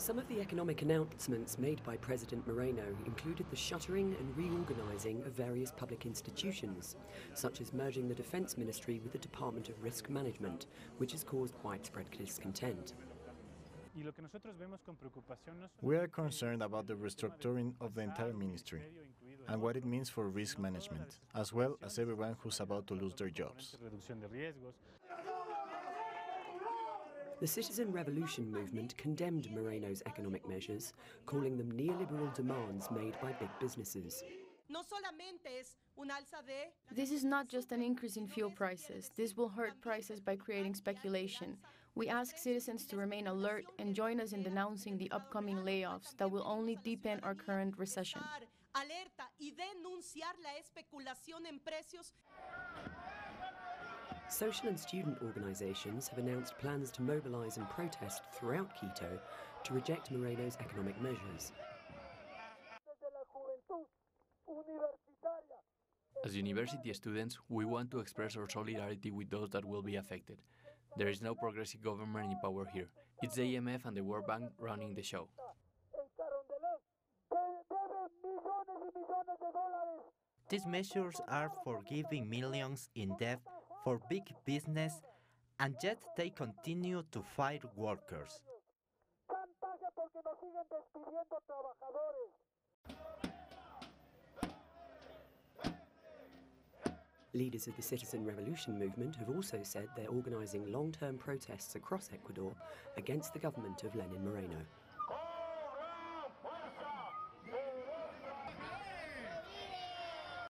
Some of the economic announcements made by President Moreno included the shuttering and reorganizing of various public institutions, such as merging the Defense Ministry with the Department of Risk Management, which has caused widespread discontent. We are concerned about the restructuring of the entire ministry and what it means for risk management, as well as everyone who's about to lose their jobs. The citizen revolution movement condemned Moreno's economic measures, calling them neoliberal demands made by big businesses. This is not just an increase in fuel prices. This will hurt prices by creating speculation. We ask citizens to remain alert and join us in denouncing the upcoming layoffs that will only deepen our current recession. Social and student organizations have announced plans to mobilize and protest throughout Quito to reject Moreno's economic measures. As university students, we want to express our solidarity with those that will be affected. There is no progressive government in power here. It's the IMF and the World Bank running the show. These measures are for giving millions in debt for big business, and yet they continue to fire workers. Leaders of the citizen revolution movement have also said they're organizing long term protests across Ecuador against the government of Lenin Moreno.